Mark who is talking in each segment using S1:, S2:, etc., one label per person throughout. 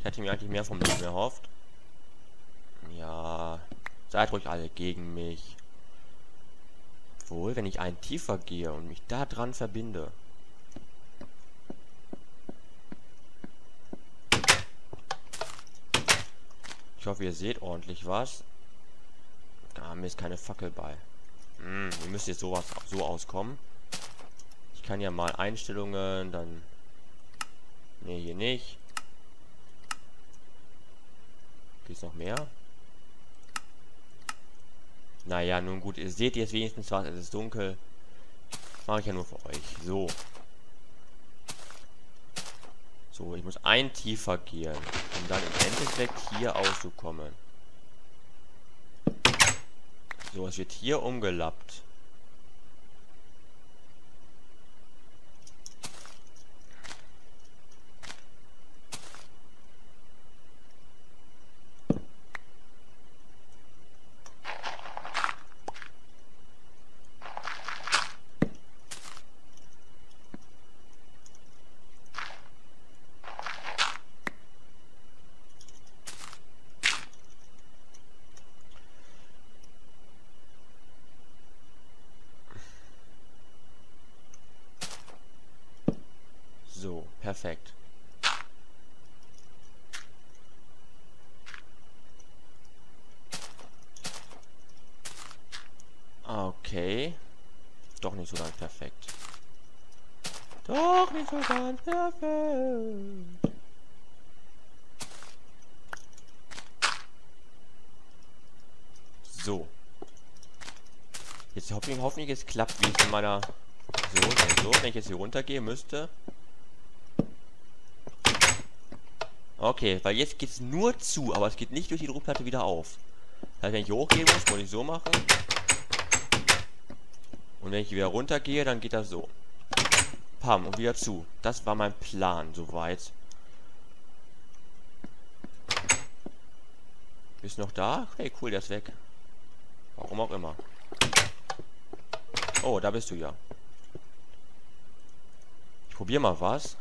S1: Ich hätte mir eigentlich mehr vom Leben erhofft. Ja, seid ruhig alle gegen mich. Wohl, wenn ich einen tiefer gehe und mich da dran verbinde. Ich hoffe, ihr seht ordentlich was. Da haben wir jetzt keine Fackel bei. Hm, ihr müsst jetzt sowas so auskommen. Ich kann ja mal Einstellungen, dann... Ne, hier nicht. Geht's noch mehr? Naja, nun gut, ihr seht jetzt wenigstens was, es ist dunkel. Mache ich ja nur für euch. So. So, ich muss ein tiefer gehen, um dann im Endeffekt hier auszukommen. So, es wird hier umgelappt. So, perfekt. Okay. Doch nicht so ganz perfekt. Doch nicht so ganz perfekt. So. Jetzt hoffentlich, hoffentlich es klappt, wie es in meiner... So, so, wenn ich jetzt hier runtergehe, müsste... Okay, weil jetzt geht es nur zu, aber es geht nicht durch die Druckplatte wieder auf. Das heißt, wenn ich hochgehen muss, muss ich so machen. Und wenn ich wieder runtergehe, dann geht das so. Pam, und wieder zu. Das war mein Plan, soweit. Bist noch da? Hey, cool, der ist weg. Warum auch immer. Oh, da bist du ja. Ich probiere mal was.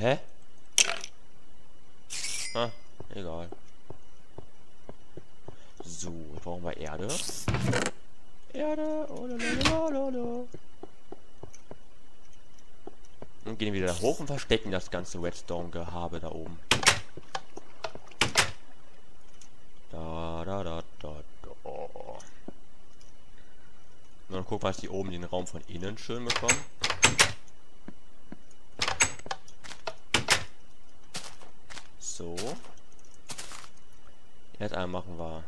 S1: Hä? Ah, egal. So, brauchen wir Erde. Erde, oh lalalala. Und gehen wieder hoch und verstecken das ganze Redstone-Gehabe da oben. Da, da, da, da, da. Und dann gucken, was die oben den Raum von innen schön bekommen. So. Jetzt einmal machen wir.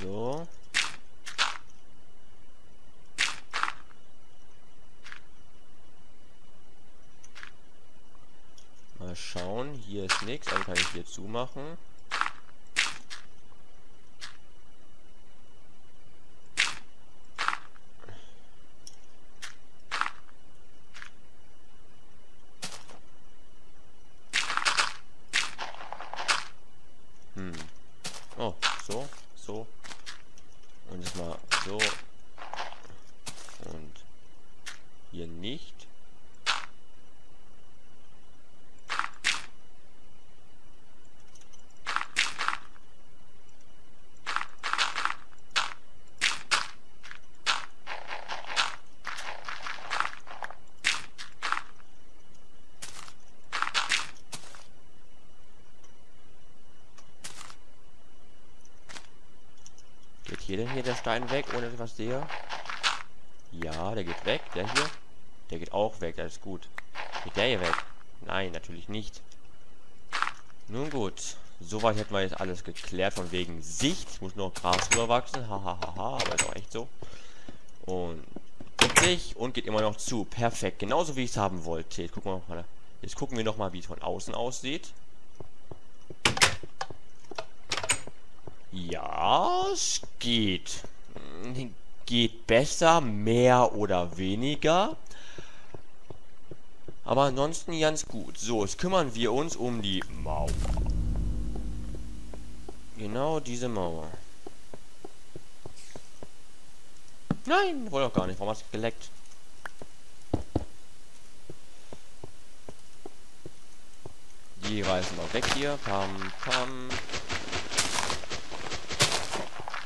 S1: So. Mal schauen. Hier ist nichts, also kann ich hier zumachen. so. Hier denn hier der Stein weg, ohne dass ich was sehe? Ja, der geht weg. Der hier? Der geht auch weg, ist gut. Geht der hier weg? Nein, natürlich nicht. Nun gut. Soweit hätten wir jetzt alles geklärt von wegen Sicht. Ich muss noch Gras rüberwachsen. Hahaha, ha, ha, aber ist auch echt so. Und sich und geht immer noch zu. Perfekt. Genauso wie ich es haben wollte. Jetzt gucken wir noch. Jetzt gucken wir noch mal, wie es von außen aussieht. Ja, es geht. Geht besser, mehr oder weniger. Aber ansonsten ganz gut. So, jetzt kümmern wir uns um die Mauer. Genau diese Mauer. Nein, wollte doch gar nicht. Warum hast du geleckt? Die reißen wir weg hier. Pam, pam.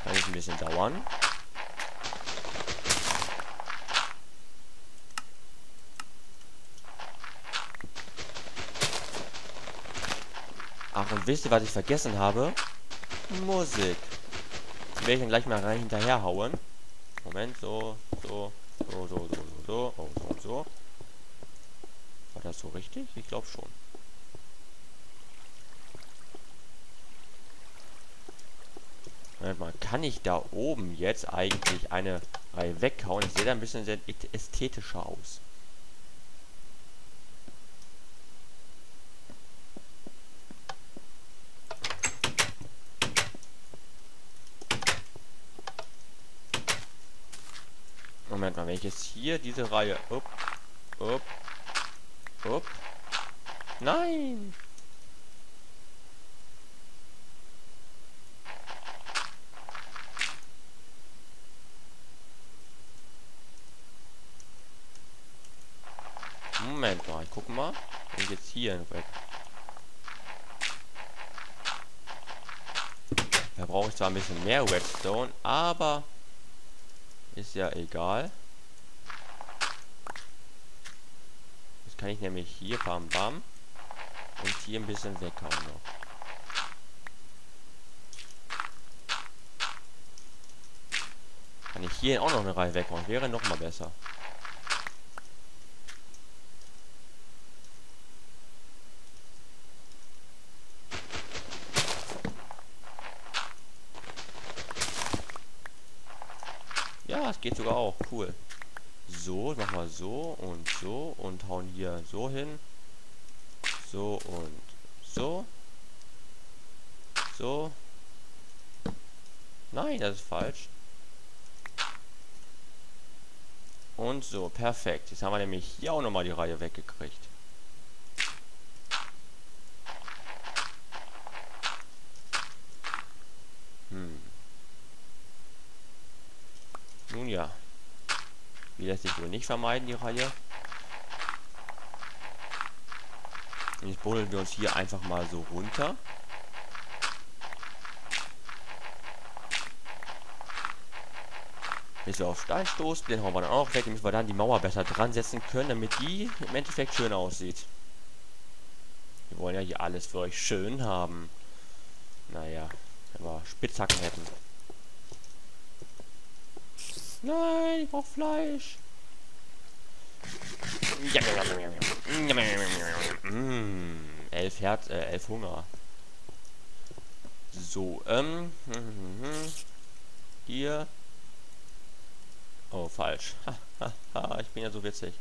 S1: Kann ich ein bisschen dauern. Ach, und wisst ihr, was ich vergessen habe? Musik. Die werde ich dann gleich mal rein hinterherhauen. Moment, so, so, so, so, so, so, so, oh, so so. War das so richtig? Ich glaube schon. Mal, kann ich da oben jetzt eigentlich eine Reihe weghauen? Ich sehe da ein bisschen sehr ästhetischer aus. Moment mal, wenn ich jetzt hier diese Reihe... Upp, upp, upp. Nein! Guck mal. Ich jetzt hier weg. Da brauche ich zwar ein bisschen mehr Redstone, aber ist ja egal. Jetzt kann ich nämlich hier bam bam und hier ein bisschen weghauen noch. Kann ich hier auch noch eine Reihe weghauen. Wäre noch mal besser. das geht sogar auch. Cool. So, machen wir so und so und hauen hier so hin. So und so. So. Nein, das ist falsch. Und so, perfekt. Jetzt haben wir nämlich hier auch nochmal die Reihe weggekriegt. Ja. Wie lässt sich wohl nicht vermeiden, die Reihe. Und jetzt buddeln wir uns hier einfach mal so runter. Bis wir auf Stein stoßen, den hauen wir dann auch weg, damit wir dann die Mauer besser dran setzen können, damit die im Endeffekt schön aussieht. Wir wollen ja hier alles für euch schön haben. Naja, wenn wir Spitzhacken hätten. Nein, ich brauch Fleisch. Mmh, elf Herz, äh, elf Hunger. So, ähm, hier. Oh, falsch. ich bin ja so witzig.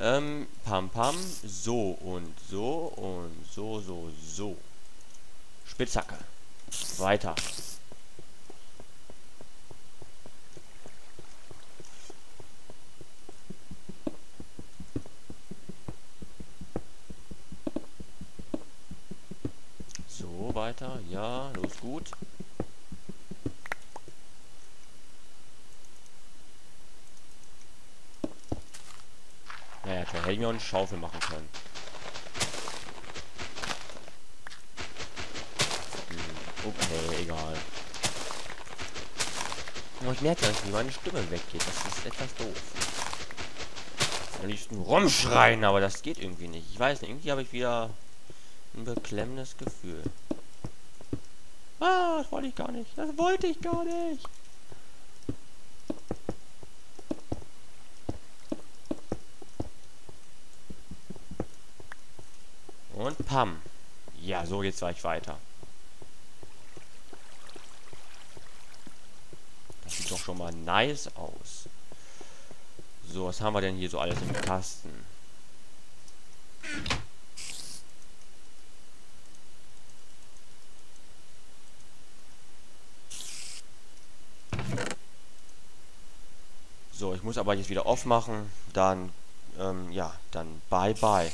S1: Ähm, pam pam, so und so und so, so, so. Spitzhacke. Weiter. Weiter. Ja, los gut. Naja, da hätten wir eine Schaufel machen können. Hm, okay, egal. Aber ich merke, dass wie meine Stimme weggeht. Das ist etwas doof. Am liebsten rumschreien, aber das geht irgendwie nicht. Ich weiß nicht, irgendwie habe ich wieder ein beklemmendes Gefühl. Ah, das wollte ich gar nicht. Das wollte ich gar nicht. Und pam. Ja, so geht's gleich weiter. Das sieht doch schon mal nice aus. So, was haben wir denn hier so alles im Kasten? So, ich muss aber jetzt wieder aufmachen. Dann ähm, ja, dann bye bye.